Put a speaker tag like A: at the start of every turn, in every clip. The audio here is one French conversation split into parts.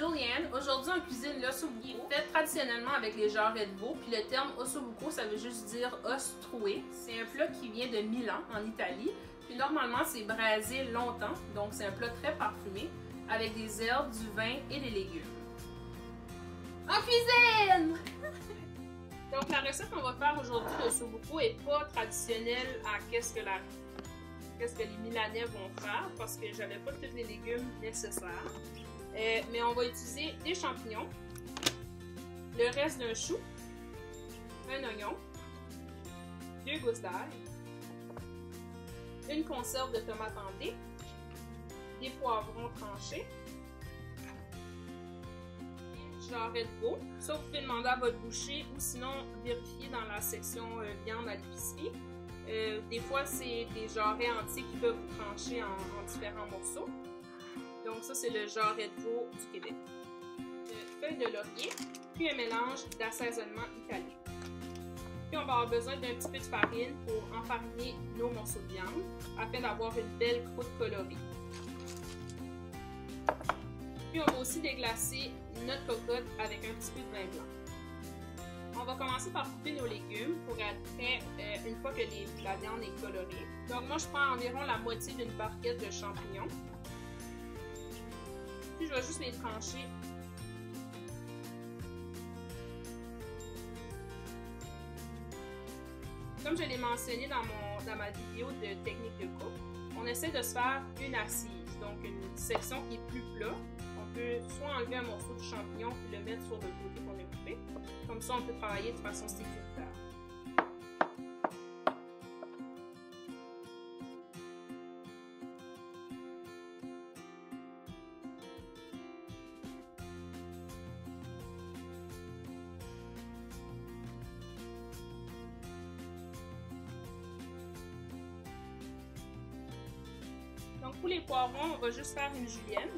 A: Julianne. Aujourd'hui, on cuisine l'ossobuco, fait traditionnellement avec les jarrets de veau. Puis le terme ossobuco, ça veut juste dire os troué. C'est un plat qui vient de Milan, en Italie. Puis normalement, c'est braisé longtemps, donc c'est un plat très parfumé, avec des herbes, du vin et des légumes. En cuisine! donc la recette qu'on va faire aujourd'hui de ossobuco est pas traditionnelle à qu'est-ce que la qu'est-ce que les Milanais vont faire parce que j'avais pas tous les légumes nécessaires. Euh, mais on va utiliser des champignons, le reste d'un chou, un oignon, deux gousses d'ail, une conserve de tomates en dés, des poivrons tranchés, jarret de veau. Ça, vous pouvez demander à votre boucher ou sinon vérifier dans la section euh, viande à l'épicerie. Euh, des fois, c'est des jarrets entiers qui peuvent vous trancher en, différents morceaux. Donc ça, c'est le de veau du Québec. Une feuille de laurier, puis un mélange d'assaisonnement italien. Puis on va avoir besoin d'un petit peu de farine pour enfariner nos morceaux de viande afin d'avoir une belle croûte colorée. Puis on va aussi déglacer notre cocotte avec un petit peu de vin blanc. On va commencer par couper nos légumes pour être prêt euh, une fois que la viande est colorée. Donc moi, je prends environ la moitié d'une barquette de champignons. Je vais juste les trancher. Comme je l'ai mentionné dans, mon, dans ma vidéo de technique de coupe, on essaie de se faire une assise, donc une section qui est plus plat. On peut soit enlever un morceau de champignon et le mettre sur le côté qu'on a coupé. Comme ça, on peut travailler de façon sécuritaire. Pour les poivrons, on va juste faire une julienne.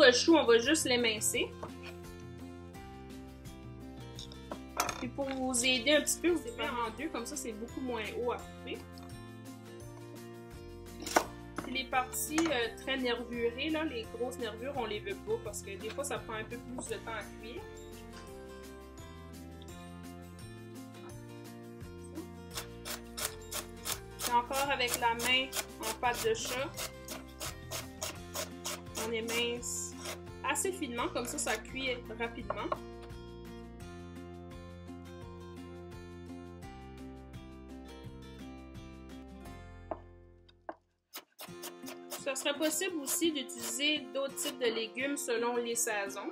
A: Le chou, on va juste l'émincer. Puis pour vous aider un petit peu, vous faire en deux, comme ça c'est beaucoup moins haut à couper. Puis les parties euh, très nervurées, là, les grosses nervures, on les veut pas parce que des fois ça prend un peu plus de temps à cuire. encore avec la main en pâte de chat, on émince assez finement, comme ça, ça cuit rapidement. Ce serait possible aussi d'utiliser d'autres types de légumes selon les saisons.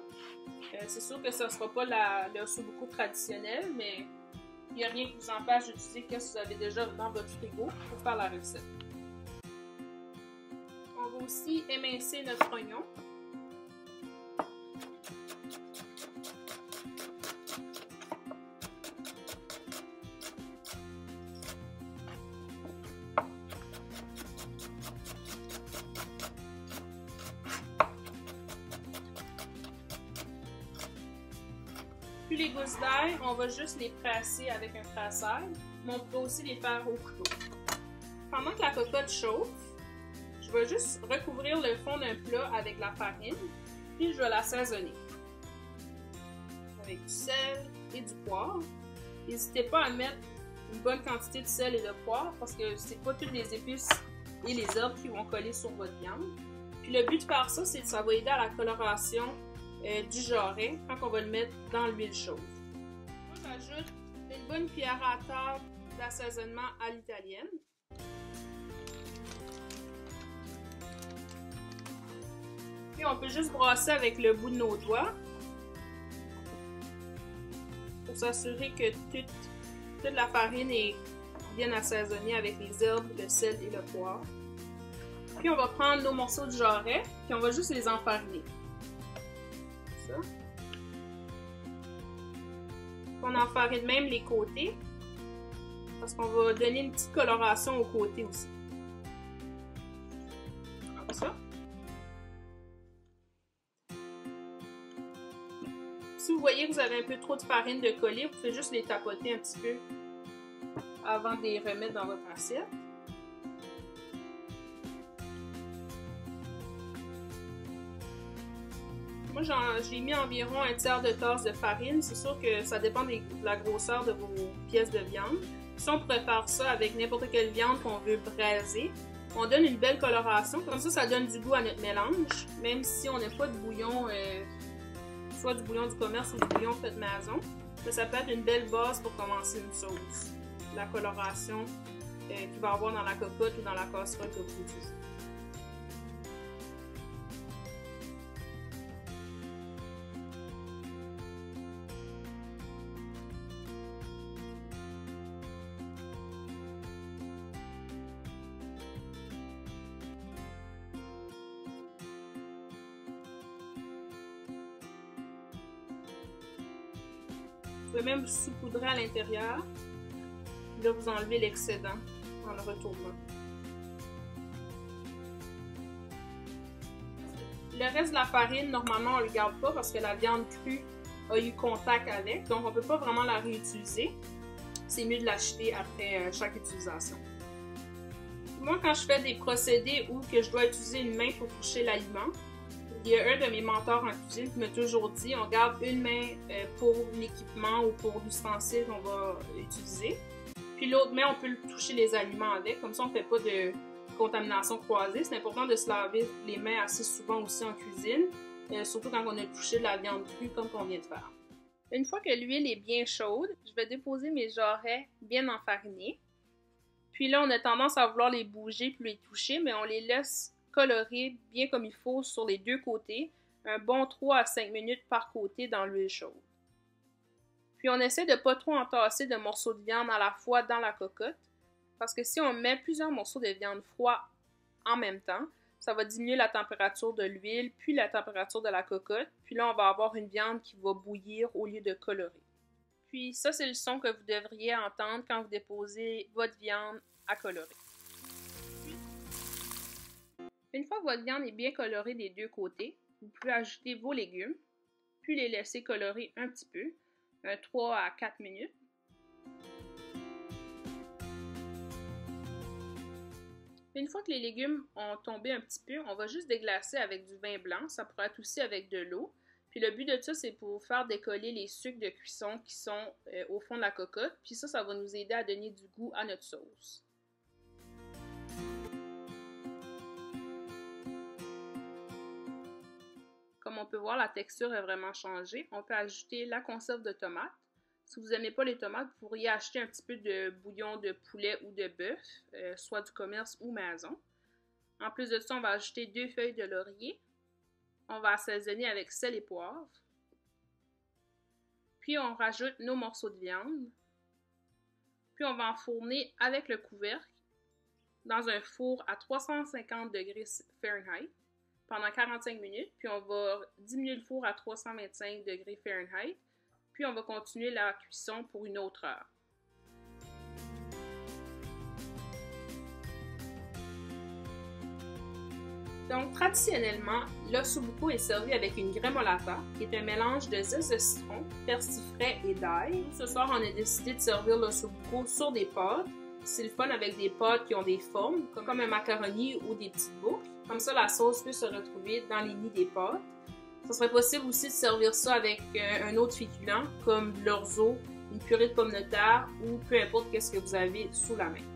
A: Euh, c'est sûr que ce ne sera pas le beaucoup traditionnel, mais il n'y a rien qui vous empêche d'utiliser ce que vous avez déjà dans votre frigo pour faire la recette aussi émincer notre oignon. Les gousses d'ail, on va juste les presser avec un presseur, mais on peut aussi les faire au couteau. Pendant que la cocotte chauffe, je vais juste recouvrir le fond d'un plat avec la farine, puis je vais l'assaisonner. Avec du sel et du poivre. N'hésitez pas à mettre une bonne quantité de sel et de poivre parce que c'est pas toutes les épices et les herbes qui vont coller sur votre viande. Puis le but de faire ça, c'est que ça va aider à la coloration du jarret quand on va le mettre dans l'huile chaude. J'ajoute une bonne cuillère à table d'assaisonnement à l'italienne. on peut juste brasser avec le bout de nos doigts pour s'assurer que toute, toute, la farine est bien assaisonnée avec les herbes, le sel et le poivre. Puis on va prendre nos morceaux de jarret, puis on va juste les enfariner. On en ferait de même les côtés. Parce qu'on va donner une petite coloration aux côtés aussi. Si vous voyez que vous avez un peu trop de farine de coller, vous pouvez juste les tapoter un petit peu avant de les remettre dans votre assiette. J'ai mis environ un tiers de tasse de farine. C'est sûr que ça dépend de la grosseur de vos pièces de viande. Si on prépare ça avec n'importe quelle viande qu'on veut braiser, on donne une belle coloration. Comme ça, ça donne du goût à notre mélange. Même si on n'a pas de bouillon, euh, soit du bouillon du commerce ou du bouillon fait maison. ça peut être une belle base pour commencer une sauce. La coloration euh, qu'il va avoir dans la cocotte ou dans la casserole que vous utilisez. Vous pouvez même saupoudrer à l'intérieur. Là, vous enlevez l'excédent en le retournant. Le reste de la farine, normalement, on ne le garde pas parce que la viande crue a eu contact avec. Donc, on ne peut pas vraiment la réutiliser. C'est mieux de l'acheter après euh, chaque utilisation. Moi, quand je fais des procédés où que je dois utiliser une main pour toucher l'aliment, il y a un de mes mentors en cuisine qui m'a toujours dit on garde une main euh, pour l'équipement ou pour l'ustensile qu'on va utiliser. Puis l'autre main, on peut toucher les aliments avec. Comme ça, on ne fait pas de contamination croisée. C'est important de se laver les mains assez souvent aussi en cuisine, euh, surtout quand on a touché de la viande crue comme on vient de faire. Une fois que l'huile est bien chaude, je vais déposer mes jarrets bien enfarinés. Puis là, on a tendance à vouloir les bouger puis les toucher, mais on les laisse colorer bien comme il faut sur les deux côtés, un bon 3 à 5 minutes par côté dans l'huile chaude. Puis on essaie de ne pas trop entasser de morceaux de viande à la fois dans la cocotte, parce que si on met plusieurs morceaux de viande froid en même temps, ça va diminuer la température de l'huile, puis la température de la cocotte, puis là on va avoir une viande qui va bouillir au lieu de colorer. Puis ça, c'est le son que vous devriez entendre quand vous déposez votre viande à colorer. Une fois que votre viande est bien colorée des deux côtés, vous pouvez ajouter vos légumes, puis les laisser colorer un petit peu, 3 à 4 minutes. Une fois que les légumes ont tombé un petit peu, on va juste déglacer avec du vin blanc. Ça pourrait être aussi avec de l'eau. Puis le but de ça, c'est pour faire décoller les sucres de cuisson qui sont euh, au fond de la cocotte. Puis ça, ça va nous aider à donner du goût à notre sauce. On peut voir, la texture a vraiment changé. On peut ajouter la conserve de tomates. Si vous n'aimez pas les tomates, vous pourriez acheter un petit peu de bouillon de poulet ou de bœuf, euh, soit du commerce ou maison. En plus de ça, on va ajouter deux feuilles de laurier. On va assaisonner avec sel et poivre. Puis on rajoute nos morceaux de viande. Puis on va enfourner avec le couvercle dans un four à 350 degrés Fahrenheit pendant 45 minutes, puis on va diminuer le four à 325 degrés Fahrenheit, puis on va continuer la cuisson pour une autre heure. Donc, traditionnellement, l'ossobuco est servi avec une gremolata, qui est un mélange de zeste de citron, persil frais et d'ail. Ce soir, on a décidé de servir l'ossobuco sur des pâtes. C'est le fun avec des pâtes qui ont des formes, comme un macaroni ou des petites boucles. Comme ça, la sauce peut se retrouver dans les nids des pâtes. Ce serait possible aussi de servir ça avec euh, un autre féculent, comme de l'orzo, une purée de pommes de terre ou peu importe qu'est-ce que vous avez sous la main.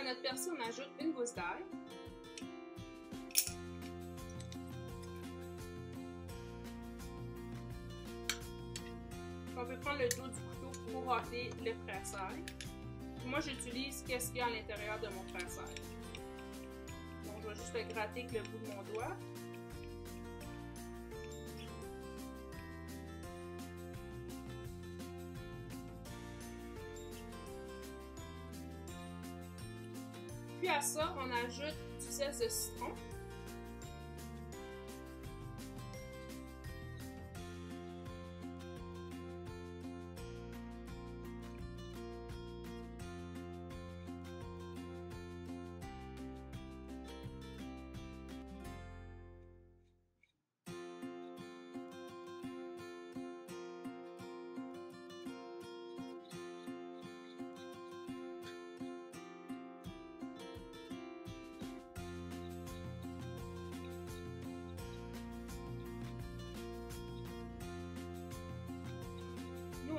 A: À notre persil, on ajoute une gousse d'ail. On peut prendre le dos du couteau pour râter le pressail. Moi, j'utilise qu'est-ce qu'il y a à l'intérieur de mon pressail. Donc, je vais juste le gratter avec le bout de mon doigt. À ça, on ajoute du zeste de citron.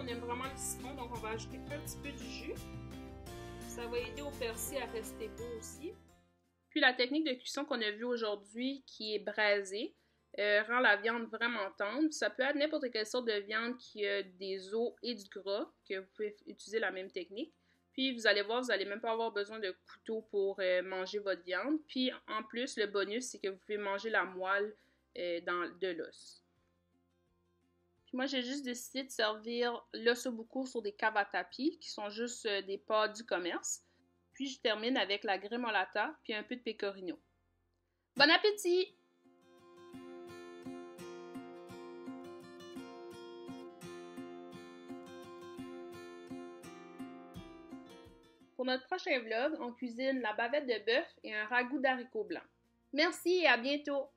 A: On aime vraiment le citron, donc on va ajouter un petit peu du jus. Ça va aider au persil à rester beau aussi. Puis la technique de cuisson qu'on a vue aujourd'hui, qui est brasée, euh, rend la viande vraiment tendre. Ça peut être n'importe quelle sorte de viande qui a des os et du gras, que vous pouvez utiliser la même technique. Puis vous allez voir, vous n'allez même pas avoir besoin de couteau pour euh, manger votre viande. Puis en plus, le bonus, c'est que vous pouvez manger la moelle euh, dans, de l'os. Moi, j'ai juste décidé de servir l'ossobuco sur des caves à tapis, qui sont juste des pas du commerce. Puis je termine avec la gremolata, puis un peu de pecorino. Bon appétit! Pour notre prochain vlog, on cuisine la bavette de bœuf et un ragoût d'haricots blancs. Merci et à bientôt!